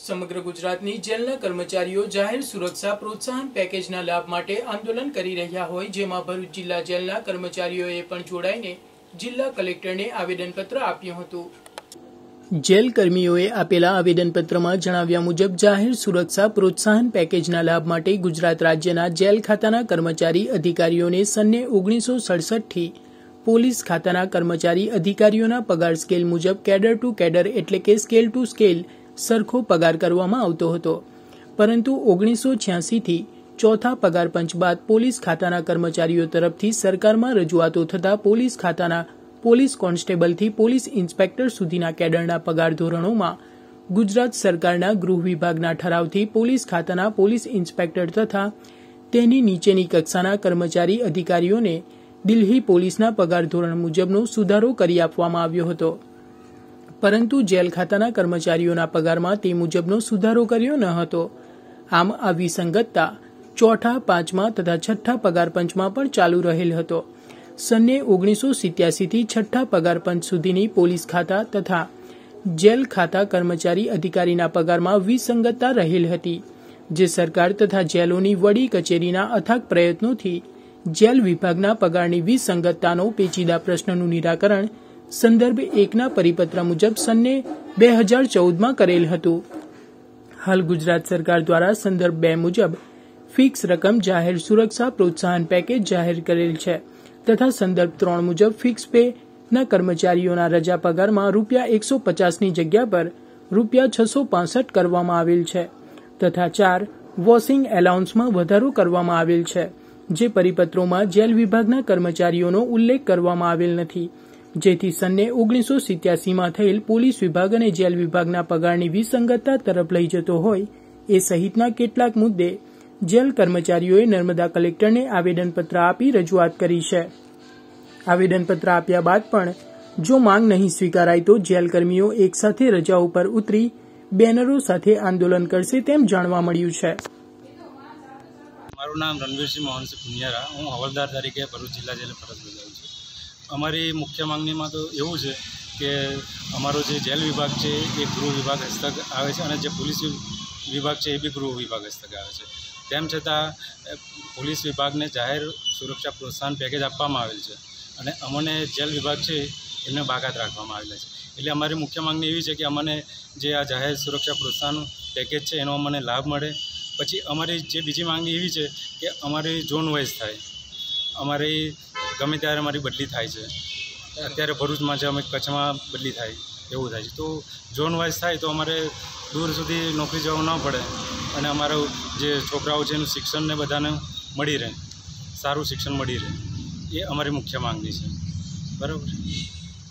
સમગ્ર ગુજરાતની જેલના કર્મચારીઓ જાહેર સુરક્ષા પ્રોત્સાહન પેકેજના લાભ માટે આંદોલન કરી રહ્યા હોય, જેમાં ભરૂચ જિલ્લા જેલના કર્મચારીઓએ પણ જોડાઈને જિલ્લા કલેક્ટરને આવેદનપત્ર આપ્યું હતું. જેલ કર્મીઓએ આપેલા આવેદનપત્રમાં જણાવ્યા મુજબ, જાહેર સુરક્ષા પ્રોત્સાહન પેકેજના લાભ માટે ગુજરાત રાજ્યના જેલ ખાતાના કર્મચારી અધિકારીઓને સન્ને ઓગણીસો સડસઠથી પોલીસ ખાતાના કર્મચારી અધિકારીઓના પગાર સ્કેલ મુજબ કેડર ટુ કેડર એટલે કે સ્કેલ ટુ સ્કેલ સરખો પગાર કરવામાં આવતો હતો. પરંતુ ઓગણીસો છ્યાસીથી ચોથા પગાર પંચ બાદ પોલીસ ખાતાના કર્મચારીઓ તરફથી સરકારમાં રજૂઆતો થતા પોલીસ ખાતાના પોલીસ કોન્સ્ટેબલથી પોલીસ ઇન્સ્પેક્ટર સુધીના કેડરના પગાર ધોરણોમાં ગુજરાત સરકારના ગૃહ વિભાગના ઠરાવથી પોલીસ ખાતાના પોલીસ ઇન્સ્પેક્ટર તથા તેની નીચેની કક્ષાના કર્મચારી અધિકારીઓને દિલ્હી પોલીસના પગાર ધોરણ મુજબનો સુધારો કરી આપવામાં આવ્યો હતો. પરંતુ જેલ ખાતાના કર્મચારીઓના પગારમાં તે મુજબનો સુધારો કર્યો ન હતો. આમ આ વિસંગતતા ચોથા, પાંચમા તથા છઠ્ઠા પગાર પંચમાં પણ ચાલુ રહેલ હતો. સન્ને ઓગણીસો સિત્યાસીથી છઠ્ઠા પગાર પંચ સુધીની પોલીસ ખાતા તથા જેલ ખાતા કર્મચારી અધિકારીના પગારમાં વિસંગતતા રહેલ હતી, જે સરકાર તથા જેલોની વડી કચેરીના અથાગ પ્રયત્નોથી જેલ વિભાગના પગારની વિસંગતતાનો પેચીદા પ્રશ્નનું નિરાકરણ સંદર્ભ એકના પરિપત્ર મુજબ સન્ને બે હજાર ચૌદમાં કરેલ હતું. હાલ ગુજરાત સરકાર દ્વારા સંદર્ભ બે મુજબ ફિક્સ રકમ જાહેર સુરક્ષા પ્રોત્સાહન પેકેજ જાહેર કરેલ છે તથા સંદર્ભ ત્રણ મુજબ ફિક્સ પે ના કર્મચારીઓના રજા પગારમાં રૂપિયા એકસો પચાસની જગ્યા પર રૂપિયા છસો પાસઠ કરવામાં આવેલ છે તથા ચાર વોશિંગ એલાઉન્સમાં વધારો કરવામાં આવેલ છે જે પરિપત્રોમાં જેલ વિભાગના કર્મચારીઓનો ઉલ્લેખ કરવામાં આવેલ નથી. જેથી સનને ઓગણીસો સિત્યાસીમાં થયેલ પોલીસ વિભાગ અને જેલ વિભાગના પગારની વિસંગતતા તરફ લઈ જતો હોય એ સહિતના કેટલાક મુદ્દે જેલ કર્મચારીઓએ નર્મદા કલેક્ટરને આવેદનપત્ર આપી રજૂઆત કરી છે. આવેદનપત્ર આપ્યા બાદ પણ જો માંગ નહીં સ્વીકારાય તો જેલકર્મીઓ એકસાથે રજા ઉપર ઉતરી બેનરો સાથે આંદોલન કરશે તેમ જાણવા મળ્યું છે. મારું નામ રણવીરસિંહ મોહનસિંહ પુનિયારા. હું હવલદાર તરીકે ભરૂચ જિલ્લા જેલ ફરજ બજાવું છું. અમારી મુખ્ય માંગણીમાં તો એવું છે કે અમારો જે જેલ વિભાગ છે એ ગૃહ વિભાગ હસ્તક આવે છે અને જે પોલીસ વિભાગ છે એ બી ગૃહ વિભાગ હસ્તક આવે છે. તેમ છતાં પોલીસ વિભાગને જાહેર સુરક્ષા પ્રોત્સાહન પેકેજ આપવામાં આવેલ છે અને અમને જેલ વિભાગ છે એમને બાકાત રાખવામાં આવેલા છે. એટલે અમારી મુખ્ય માંગણી એવી છે કે અમને જે આ જાહેર સુરક્ષા પ્રોત્સાહન પેકેજ છે એનો અમને લાભ મળે. પછી અમારી જે બીજી માંગણી એવી છે કે અમારી ઝોન વાઇઝ થાય. અમારી ગમે ત્યારે મારી બદલી થાય છે. અત્યારે ભરૂચમાં છે, અમે કચ્છમાં બદલી થાય, એવું થાય છે. તો ઝોન વાઇઝ થાય તો અમારે દૂર સુધી નોકરી જવું ન પડે અને અમારું જે છોકરાઓ છે એનું શિક્ષણને બધાને મળી રહે, સારું શિક્ષણ મળી રહે, એ અમારી મુખ્ય માંગણી છે. બરાબર?